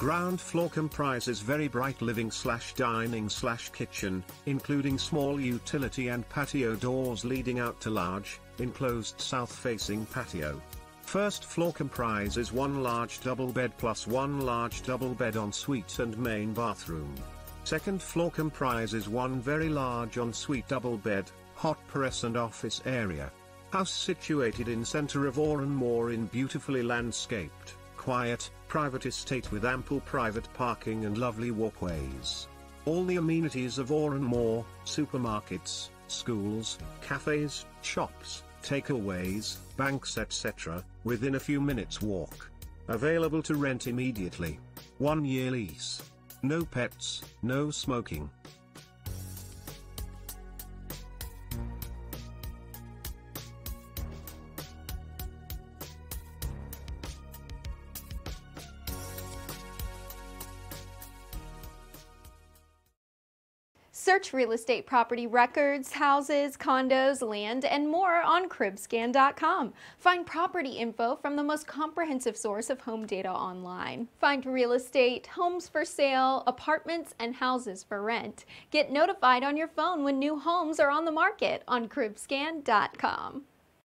Ground floor comprises very bright living slash dining slash kitchen, including small utility and patio doors leading out to large, enclosed south-facing patio. First floor comprises one large double bed plus one large double bed ensuite and main bathroom. Second floor comprises one very large ensuite double bed, hot press and office area. House situated in center of Oranmore in beautifully landscaped, quiet, private estate with ample private parking and lovely walkways. All the amenities of Oranmore, supermarkets, schools, cafes, shops, takeaways, banks etc., within a few minutes walk. Available to rent immediately. One year lease. No pets, no smoking. Search real estate property records, houses, condos, land, and more on cribscan.com. Find property info from the most comprehensive source of home data online. Find real estate, homes for sale, apartments, and houses for rent. Get notified on your phone when new homes are on the market on cribscan.com.